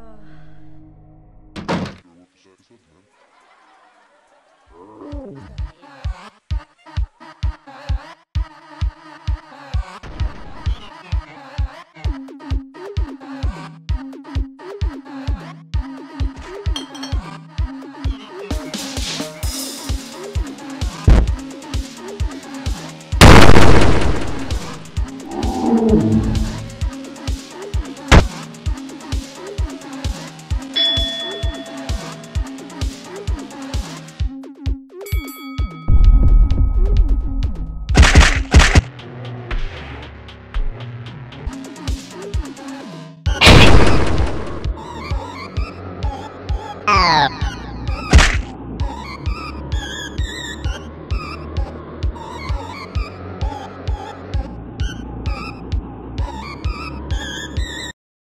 Oh. Tchau!